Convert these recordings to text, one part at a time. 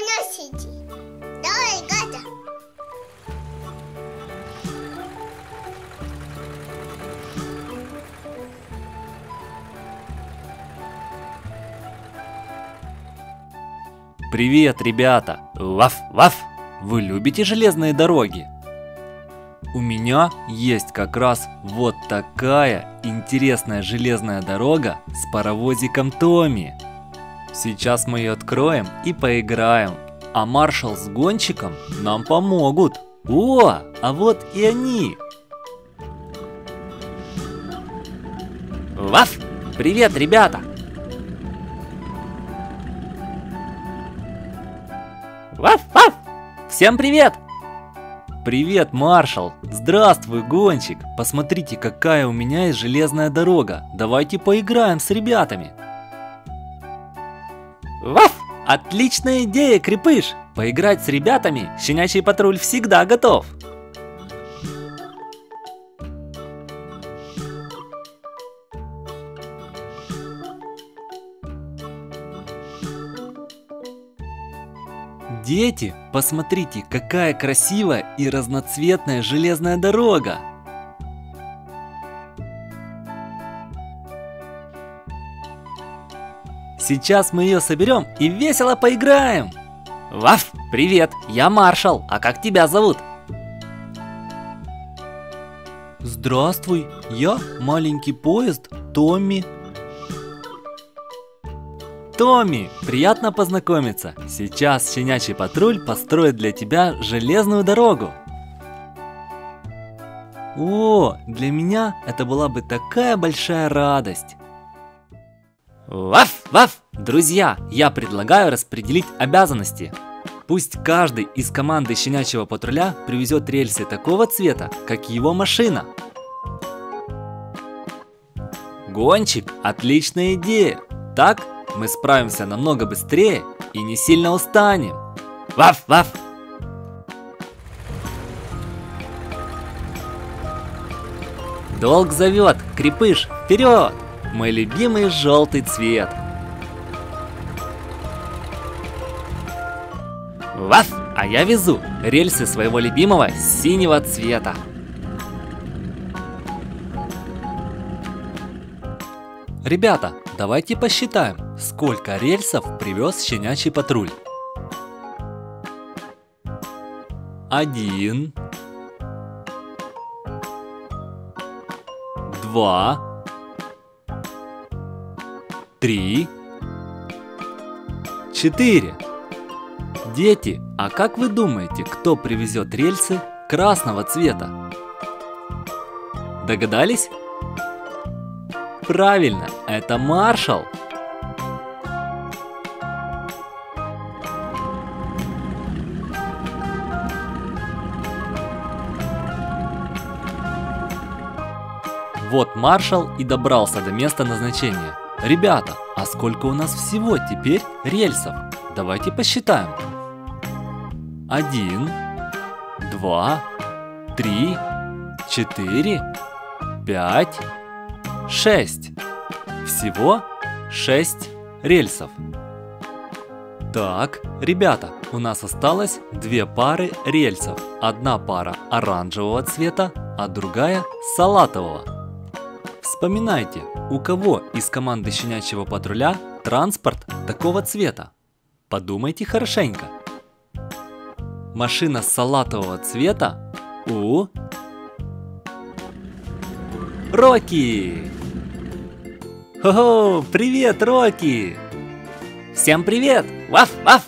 носите. Давай, Гата. Привет, ребята! Ваф-ваф! Вы любите железные дороги? У меня есть как раз вот такая интересная железная дорога с паровозиком Томми. Сейчас мы ее откроем и поиграем, а маршал с гонщиком нам помогут. О, а вот и они! Ваф! Привет, ребята! Ваф-ваф! Всем привет! Привет, маршал! Здравствуй, гонщик! Посмотрите, какая у меня есть железная дорога. Давайте поиграем с ребятами. Ваф! Отличная идея, Крепыш! Поиграть с ребятами щенячий патруль всегда готов. Дети, посмотрите, какая красивая и разноцветная железная дорога! Сейчас мы ее соберем и весело поиграем! Ваф, привет, я Маршал, а как тебя зовут? Здравствуй, я маленький поезд Томми. Томми, приятно познакомиться. Сейчас щенячий патруль построит для тебя железную дорогу. О, для меня это была бы такая большая радость. Ваф, ваф! Друзья, я предлагаю распределить обязанности. Пусть каждый из команды щенячьего патруля привезет рельсы такого цвета, как его машина. Гонщик – отличная идея. Так мы справимся намного быстрее и не сильно устанем. Ваф, ваф! Долг зовет, крепыш, вперед! Мой любимый желтый цвет. Ваф! А я везу рельсы своего любимого синего цвета. Ребята, давайте посчитаем, сколько рельсов привез щенячий патруль. Один. Два. Три. Четыре. Дети, а как вы думаете, кто привезет рельсы красного цвета? Догадались? Правильно, это маршал. Вот маршал и добрался до места назначения. Ребята, а сколько у нас всего теперь рельсов? Давайте посчитаем. Один, два, три, четыре, пять, шесть. Всего шесть рельсов. Так, ребята, у нас осталось две пары рельсов. Одна пара оранжевого цвета, а другая салатового. Вспоминайте, у кого из команды щенячьего патруля транспорт такого цвета? Подумайте хорошенько. Машина салатового цвета у Рокки! Хо-хо, привет, Рокки! Всем привет! Ваф-ваф!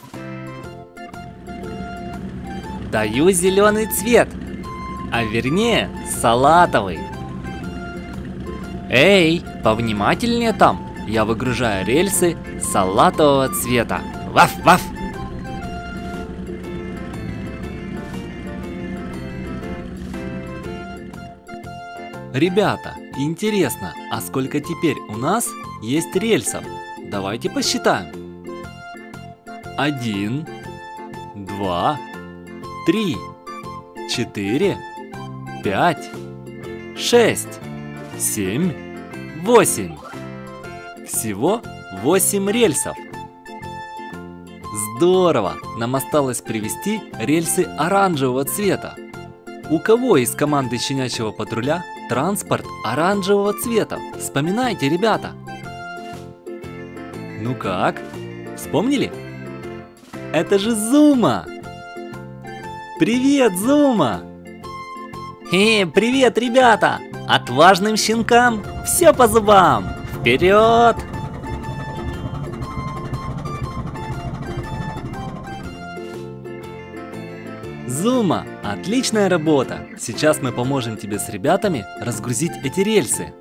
Даю зеленый цвет, а вернее салатовый. Эй, повнимательнее там. Я выгружаю рельсы салатового цвета. Ваф-ваф! Ребята, интересно, а сколько теперь у нас есть рельсов? Давайте посчитаем. Один, два, три, четыре, пять, шесть, семь, восемь. Всего восемь рельсов. здорово! Нам осталось привезти рельсы оранжевого цвета. У кого из команды щенячьего патруля транспорт оранжевого цвета? Вспоминайте, ребята! Ну как? Вспомнили? Это же Зума! Привет, Зума! Эй, привет, ребята! Отважным щенкам все по зубам! Вперед! Зума, отличная работа! Сейчас мы поможем тебе с ребятами разгрузить эти рельсы.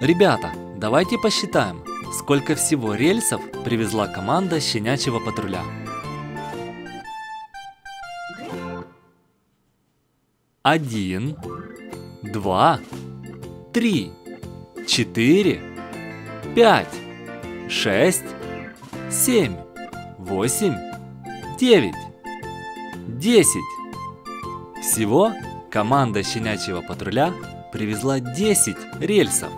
Ребята, давайте посчитаем, сколько всего рельсов привезла команда щенячьего патруля. Один, два, три, четыре, пять, шесть, семь, восемь, девять, десять. Всего команда щенячьего патруля привезла 10 рельсов.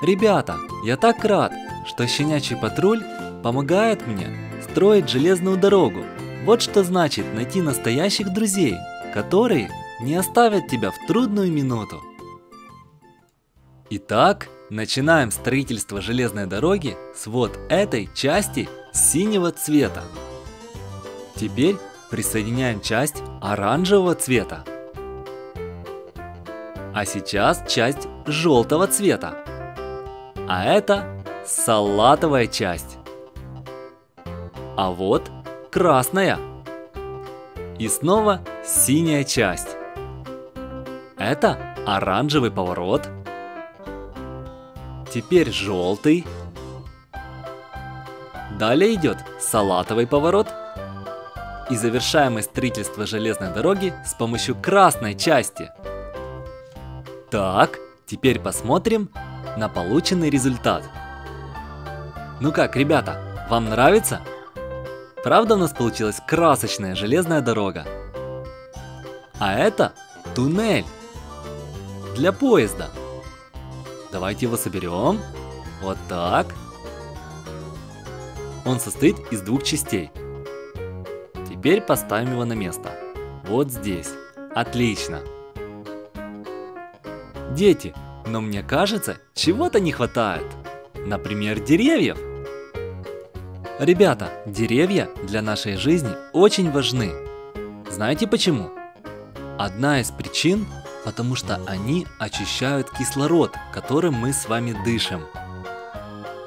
Ребята, я так рад, что щенячий патруль помогает мне строить железную дорогу. Вот что значит найти настоящих друзей, которые не оставят тебя в трудную минуту. Итак, начинаем строительство железной дороги с вот этой части синего цвета. Теперь присоединяем часть оранжевого цвета. А сейчас часть желтого цвета. А это салатовая часть. А вот красная. И снова синяя часть. Это оранжевый поворот. Теперь желтый. Далее идет салатовый поворот. И завершаем мы строительство железной дороги с помощью красной части. Так, теперь посмотрим на полученный результат. Ну как, ребята, вам нравится? Правда у нас получилась красочная железная дорога? А это туннель для поезда. Давайте его соберем. Вот так. Он состоит из двух частей. Теперь поставим его на место. Вот здесь. Отлично. Дети, но мне кажется, чего-то не хватает. Например, деревьев. Ребята, деревья для нашей жизни очень важны. Знаете почему? Одна из причин, потому что они очищают кислород, которым мы с вами дышим.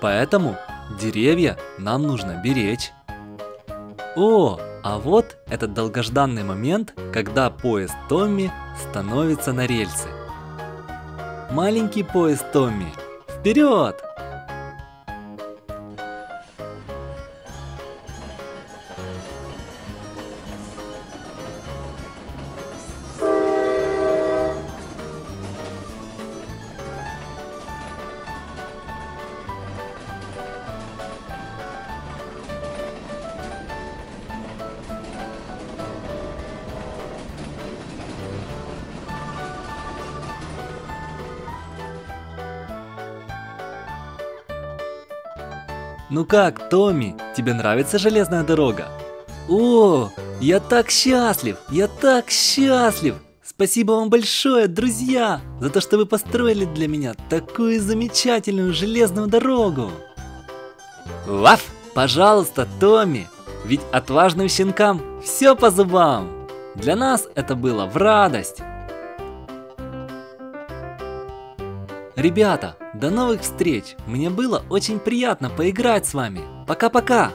Поэтому деревья нам нужно беречь. О, а вот этот долгожданный момент, когда поезд Томми становится на рельсы. Маленький поезд Томми, вперед! Ну как, Томми, тебе нравится железная дорога? О, я так счастлив, я так счастлив! Спасибо вам большое, друзья, за то, что вы построили для меня такую замечательную железную дорогу. Ваф, пожалуйста, Томми, ведь отважным щенкам все по зубам. Для нас это было в радость. Ребята, до новых встреч! Мне было очень приятно поиграть с вами. Пока-пока!